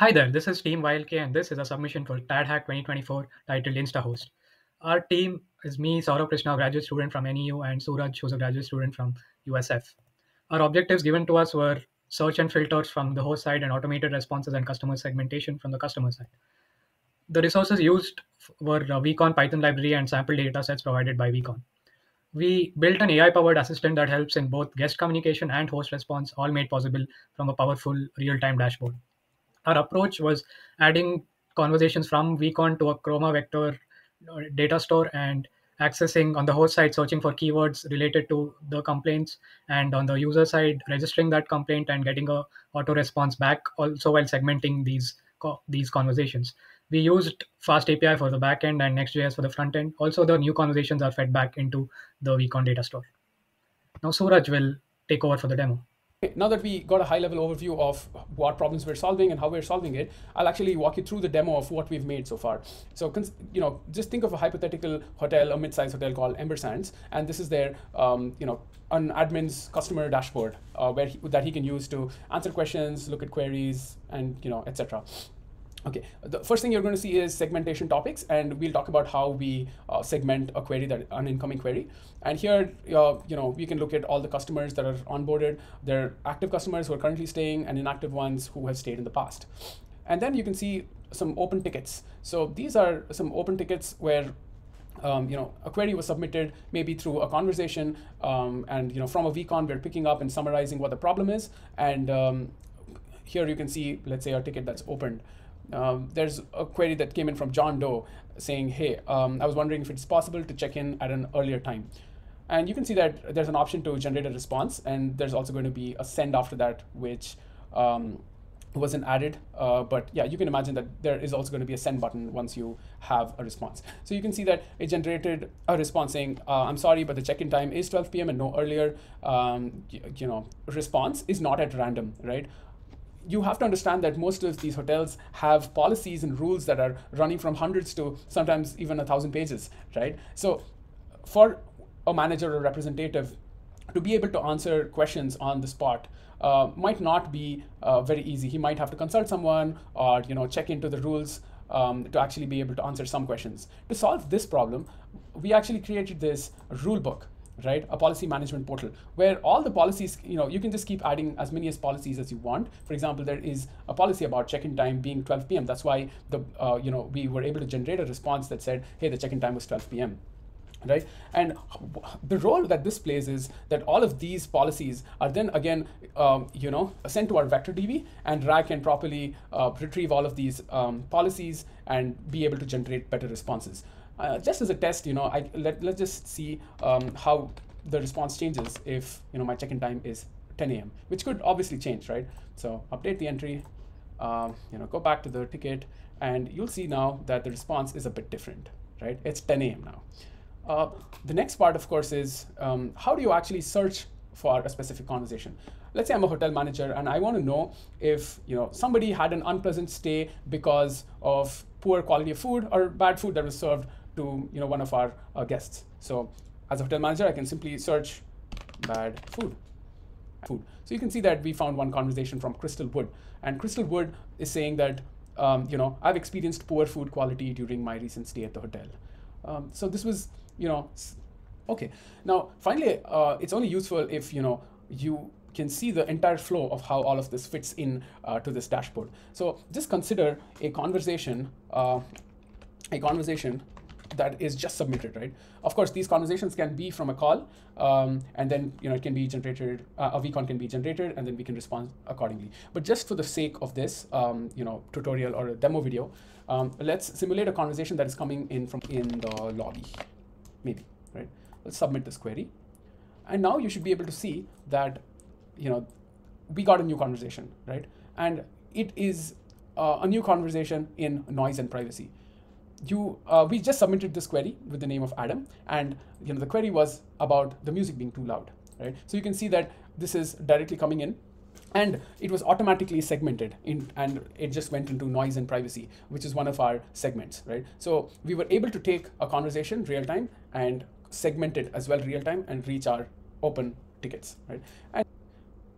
Hi there, this is Team YLK and this is a submission for TADHack 2024 titled InstaHost. Our team is me, Saurav Krishna, a graduate student from NEU, and Suraj, who's a graduate student from USF. Our objectives given to us were search and filters from the host side and automated responses and customer segmentation from the customer side. The resources used were uh, Vcon Python library and sample data sets provided by Vcon. We built an AI powered assistant that helps in both guest communication and host response, all made possible from a powerful real time dashboard our approach was adding conversations from vcon to a chroma vector uh, data store and accessing on the host side searching for keywords related to the complaints and on the user side registering that complaint and getting a auto response back also while segmenting these these conversations. We used FastAPI for the backend and Next.js for the front end. Also the new conversations are fed back into the vcon data store. Now suraj will take over for the demo now that we got a high level overview of what problems we're solving and how we're solving it, I'll actually walk you through the demo of what we've made so far. So, you know, just think of a hypothetical hotel, a mid-sized hotel called Ember Sands, and this is their, um, you know, an admin's customer dashboard uh, where he, that he can use to answer questions, look at queries, and you know, etc. Okay, the first thing you're going to see is segmentation topics, and we'll talk about how we uh, segment a query, that an incoming query. And here, uh, you know, we can look at all the customers that are onboarded, their active customers who are currently staying, and inactive ones who have stayed in the past. And then you can see some open tickets. So these are some open tickets where um, you know, a query was submitted maybe through a conversation, um, and you know, from a vcon, we're picking up and summarizing what the problem is. And um, here you can see, let's say, a ticket that's opened. Um, there's a query that came in from John Doe saying, hey, um, I was wondering if it's possible to check in at an earlier time. And you can see that there's an option to generate a response, and there's also going to be a send after that, which um, wasn't added. Uh, but yeah, you can imagine that there is also going to be a send button once you have a response. So you can see that it generated a response saying, uh, I'm sorry, but the check-in time is 12 p.m. and no earlier. Um, you, you know, response is not at random, right? You have to understand that most of these hotels have policies and rules that are running from hundreds to sometimes even a thousand pages, right? So for a manager or representative to be able to answer questions on the spot uh, might not be uh, very easy. He might have to consult someone or you know check into the rules um, to actually be able to answer some questions. To solve this problem, we actually created this rule book right a policy management portal where all the policies you know you can just keep adding as many as policies as you want. For example there is a policy about check-in time being 12 p.m that's why the uh, you know we were able to generate a response that said hey the check-in time was 12 p.m right and the role that this plays is that all of these policies are then again um, you know sent to our vector db and RAG can properly uh, retrieve all of these um, policies and be able to generate better responses uh, just as a test, you know, I, let, let's just see um, how the response changes if, you know, my check-in time is 10 a.m., which could obviously change, right? So update the entry, um, you know, go back to the ticket, and you'll see now that the response is a bit different, right? It's 10 a.m. now. Uh, the next part, of course, is um, how do you actually search for a specific conversation? Let's say I'm a hotel manager and I want to know if you know somebody had an unpleasant stay because of poor quality of food or bad food that was served to you know one of our uh, guests. So as a hotel manager, I can simply search bad food. Food. So you can see that we found one conversation from Crystal Wood, and Crystal Wood is saying that um, you know I've experienced poor food quality during my recent stay at the hotel. Um, so this was you know okay. Now finally, uh, it's only useful if you know you can see the entire flow of how all of this fits in uh, to this dashboard. So just consider a conversation, uh, a conversation that is just submitted, right? Of course, these conversations can be from a call, um, and then you know it can be generated. Uh, a vcon can be generated, and then we can respond accordingly. But just for the sake of this, um, you know, tutorial or a demo video, um, let's simulate a conversation that is coming in from in the lobby, maybe, right? Let's submit this query, and now you should be able to see that, you know, we got a new conversation, right? And it is uh, a new conversation in noise and privacy you uh, we just submitted this query with the name of Adam, and you know the query was about the music being too loud, right? So you can see that this is directly coming in, and it was automatically segmented in, and it just went into noise and privacy, which is one of our segments, right? So we were able to take a conversation real time and segment it as well real time and reach our open tickets, right? And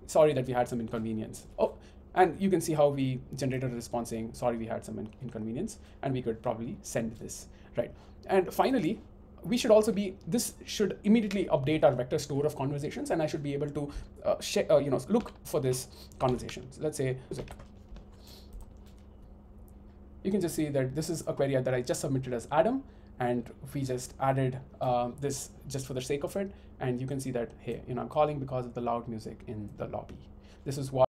sorry that we had some inconvenience. Oh, and you can see how we generated a response saying, sorry, we had some in inconvenience, and we could probably send this, right? And finally, we should also be, this should immediately update our vector store of conversations, and I should be able to, uh, uh, you know, look for this conversation. So let's say, you can just see that this is a query that I just submitted as Adam, and we just added uh, this just for the sake of it. And you can see that, hey, you know, I'm calling because of the loud music in the lobby. This is what